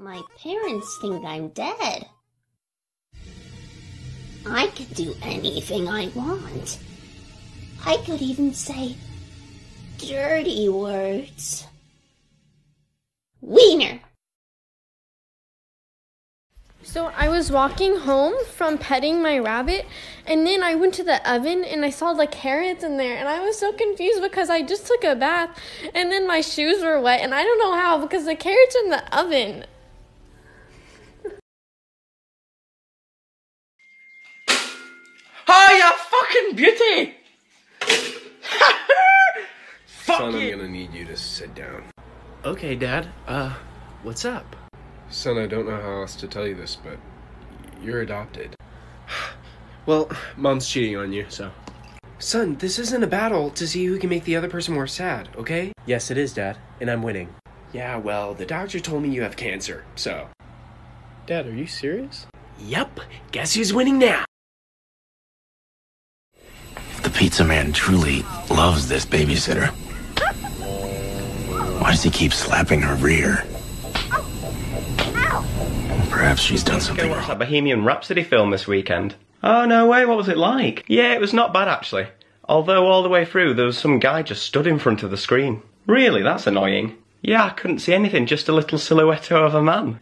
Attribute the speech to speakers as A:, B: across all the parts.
A: My parents think I'm dead. I could do anything I want. I could even say dirty words. Wiener!
B: So I was walking home from petting my rabbit, and then I went to the oven and I saw the carrots in there, and I was so confused because I just took a bath, and then my shoes were wet, and I don't know how because the carrots in the oven.
C: Fucking beauty! Fuck
D: Son,
C: you.
D: I'm gonna need you to sit down.
C: Okay, Dad. Uh, what's up?
D: Son, I don't know how else to tell you this, but you're adopted. Well, mom's cheating on you, so. Son, this isn't a battle to see who can make the other person more sad, okay?
C: Yes, it is, Dad, and I'm winning.
D: Yeah, well, the doctor told me you have cancer, so.
C: Dad, are you serious?
D: Yep, guess who's winning now?
E: The pizza man truly loves this babysitter, why does he keep slapping her rear? Perhaps she's done something.
F: Go
E: something
F: watch
E: wrong.
F: that Bohemian Rhapsody film this weekend. Oh no way, what was it like? Yeah, it was not bad actually. Although all the way through there was some guy just stood in front of the screen. Really, that's annoying. Yeah, I couldn't see anything, just a little silhouette of a man.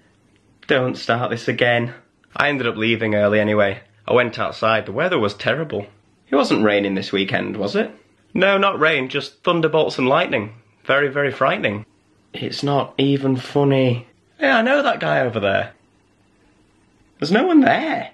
F: Don't start this again. I ended up leaving early anyway. I went outside, the weather was terrible. It wasn't raining this weekend, was it? No, not rain, just thunderbolts and lightning. Very, very frightening. It's not even funny. Yeah, I know that guy over there. There's no one there.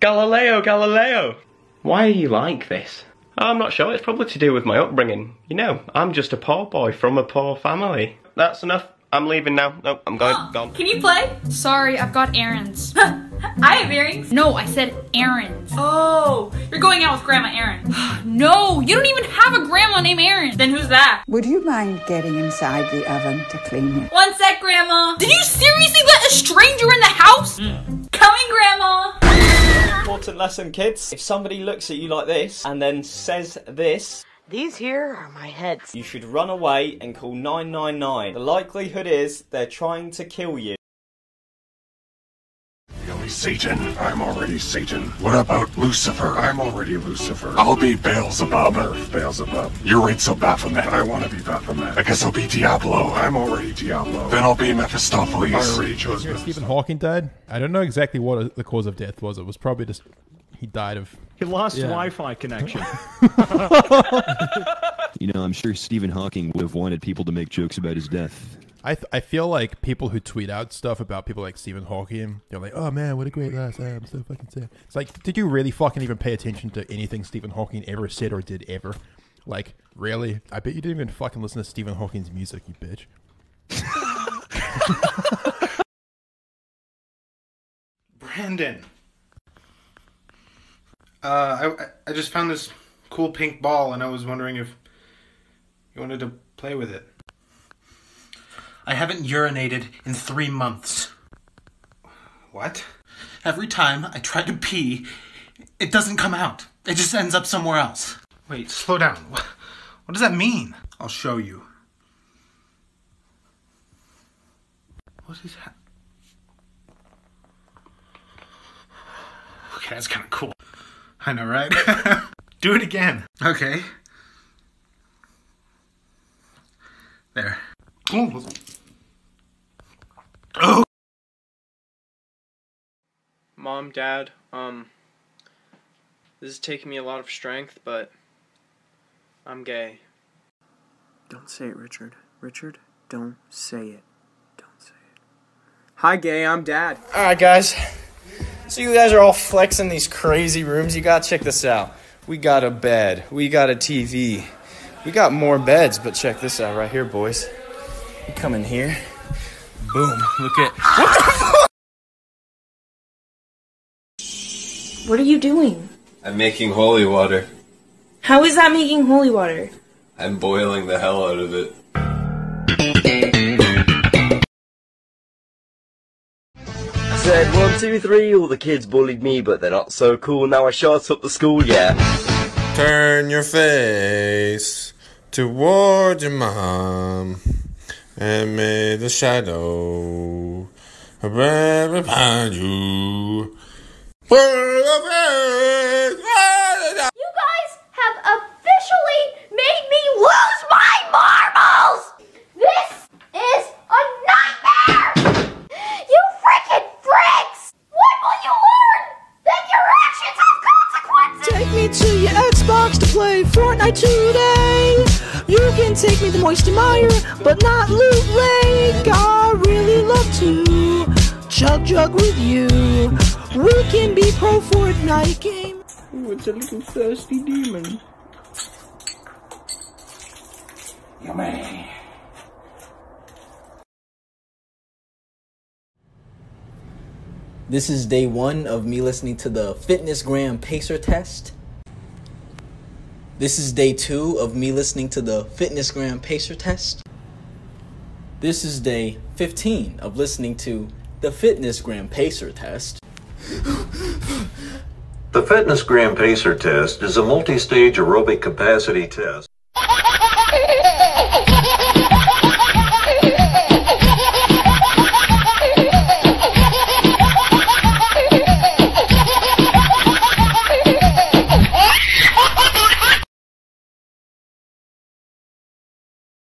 F: Galileo, Galileo! Why are you like this? I'm not sure, it's probably to do with my upbringing. You know, I'm just a poor boy from a poor family. That's enough. I'm leaving now. No, I'm going. Gone.
G: Can you play?
H: Sorry, I've got errands.
G: I have earrings.
H: no, I said errands.
G: Oh, you're going out with Grandma Erin.
H: No, you don't even have a grandma named Erin.
G: then who's that?
I: Would you mind getting inside the oven to clean it?
G: One sec, Grandma.
H: Did you seriously let a stranger in the house? Mm.
G: Coming, Grandma.
J: Important lesson, kids. If somebody looks at you like this and then says this,
K: These here are my heads.
J: you should run away and call 999. The likelihood is they're trying to kill you.
L: Really, Satan? I'm already Satan. What about Lucifer? I'm already Lucifer. I'll be Beelzebub. Earth, Beelzebub. You're Rachel Baphomet. I want to be Baphomet. I guess I'll be Diablo. I'm already Diablo. Then I'll be Mephistopheles. I already chose
M: You know, Stephen Hawking died. I don't know exactly what the cause of death was. It was probably just he died of.
N: He lost
M: Yeah.
N: Wi-Fi connection.
O: You know, I'm sure Stephen Hawking would have wanted people to make jokes about his death.
M: I th- I feel like people who tweet out stuff about people like Stephen Hawking, they're like, "Oh man, what a great last! I'm so fucking sad." It's like, did you really fucking even pay attention to anything Stephen Hawking ever said or did ever? Like, really? I bet you didn't even fucking listen to Stephen Hawking's music, you bitch.
P: Brandon. Uh, I I just found this cool pink ball, and I was wondering if you wanted to play with it. I haven't urinated in three months. What? Every time I try to pee, it doesn't come out. It just ends up somewhere else. Wait, slow down. What, what does that mean? I'll show you. What is that? Okay, that's kind of cool. I know, right? Do it again. Okay. There. Ooh.
Q: Mom, Dad, um, this is taking me a lot of strength, but I'm gay.
R: Don't say it, Richard. Richard, don't say it. Don't say it. Hi, gay. I'm Dad.
S: All right, guys. So you guys are all flexing these crazy rooms. You gotta check this out. We got a bed. We got a TV. We got more beds, but check this out right here, boys. You come in here. Boom. Look at. What the fuck?
T: What are you doing?
B: I'm making holy water.
T: How is that making holy water?
B: I'm boiling the hell out of it.
F: I Said one, two, three, all the kids bullied me, but they're not so cool. Now I shot up the school, yeah.
H: Turn your face toward your mom and may the shadow right behind you.
A: You guys have officially made me lose my marbles! This is a nightmare! You freaking freaks! When will you learn that your actions have consequences?
N: Take me to your Xbox to play Fortnite today. You can take me to Moisty Mire, but not Loot Lake. I really love to chug jug with you. We can be pro Fortnite game.
I: Ooh, it's a little thirsty demon.
U: Yummy.
V: This is day one of me listening to the Fitness Gram Pacer test. This is day two of me listening to the Fitness Gram Pacer test. This is day 15 of listening to the Fitness Gram Pacer test.
W: The Fitness Gram Pacer test is a multi stage aerobic capacity test.